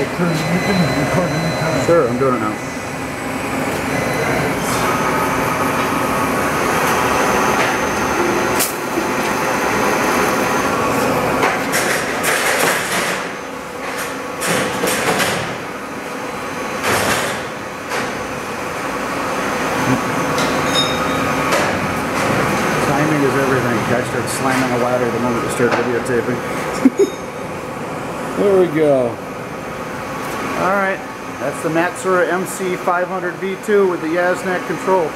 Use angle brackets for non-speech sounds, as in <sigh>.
anytime. Sure, I'm doing it now. Timing is everything. Guy starts slamming a ladder the moment you start videotaping. <laughs> there we go. All right, that's the Matsuura MC500 V2 with the Yasnac control.